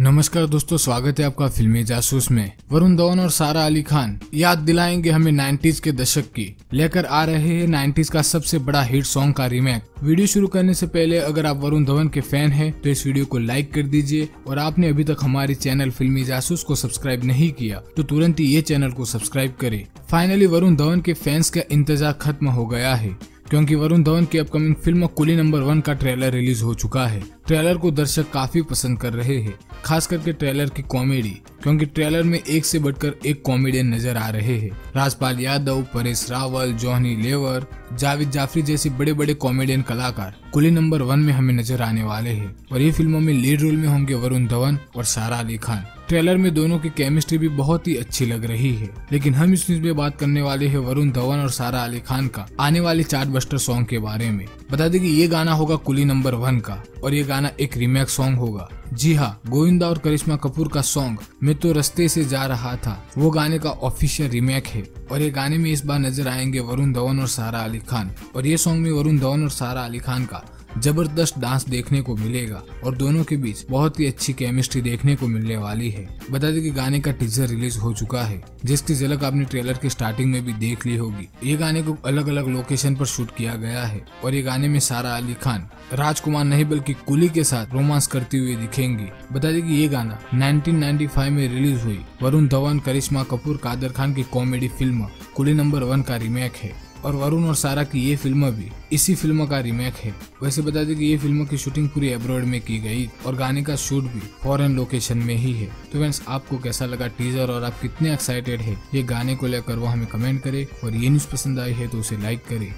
नमस्कार दोस्तों, स्वागत है आपका फिल्मी जासूस में। वरुण धवन और सारा अली खान याद दिलाएँगे हमें 90s के दशक की। लेकर आ रहे हैं 90s का सबसे बड़ा हिट सॉन्ग का रीमेक। वीडियो शुरू करने से पहले अगर आप वरुण धवन के फ़ैन हैं तो इस वीडियो को लाइक कर दीजिए और आपने अभी तक हमारे चैनल फिल्मी जासूस को सब्सक्राइब नहीं किया तो तुरंत ही ये चैनल को सब्सक्राइब करे। फाइनली वरुण धवन के फैंस का इंतज़ार खत्म हो गया है, क्योंकि वरुण धवन की upcoming film Coolie number one का ट्रेलर रिलीज़ हो चुका है। ट्रेलर को दर्शक काफ़ी पसंद कर रहे हैं, खास करके ट्रेलर की कॉमेडी, क्योंकि ट्रेलर में एक से बढ़कर एक कॉमेडियन नज़र आ रहे हैं। राजपाल यादव, परेश रावल जॉहनी लेवर, जावेद जाफरी जैसे बड़े बड़े कॉमेडियन कलाकार कुली नंबर वन में हमें नज़र आने वाले हैं। और ये फ़िल्मों में लीड रोल में होंगे वरुण धवन और सारा अली खान। ट्रेलर में दोनों की केमिस्ट्री भी बहुत ही अच्छी लग रही है, लेकिन हम इस न्यूज़ में बात करने वाले हैं वरुण धवन और सारा अली खान का, आने वाले चार्ट बस्टर सॉन्ग के बारे में। बता दें कि ये गाना होगा कुली नंबर वन का, और ये गाना एक रिमेक सॉन्ग होगा। जी हाँ गोविंदा और करिश्मा कपूर का सॉन्ग मैं तो रस्ते से जा रहा था। वो गाने का ऑफिशियल रीमेक है। और ये गाने में इस बार नज़र आएँगे वरुण धवन और सारा अली खान। और ये सॉन्ग में वरुण धवन और सारा अली खान का। ज़बरदस्त डांस देखने को मिलेगा और दोनों के बीच बहुत ही अच्छी केमिस्ट्री देखने को मिलने वाली है। बता दें कि गाने का टीजर रिलीज़ हो चुका है, जिसकी झलक आपने ट्रेलर के स्टार्टिंग में भी देख ली होगी। ये गाने को अलग अलग लोकेशन पर शूट किया गया है और ये गाने में सारा अली खान, राजकुमार नहीं बल्कि कुली के साथ रोमांस करती हुई दिखेंगी। बता दें कि ये गाना 1995 में रिलीज़ हुई। वरुण धवन, करिश्मा कपूर, कादर खान की comedy film Coolie number one का रीमेक है। और वरुण और सारा की ये फ़िल्म भी इसी फ़िल्म का रिमेक है। वैसे बता दें कि ये फ़िल्म की शूटिंग पूरी एब्रॉड में की गई और गाने का शूट भी फॉरेन लोकेशन में ही है। तो फ्रेंड्स आपको कैसा लगा टीजर और आप कितने एक्साइटेड है? ये गाने को लेकर वो हमें कमेंट करें और ये न्यूज़ पसंद आई है तो उसे लाइक करें।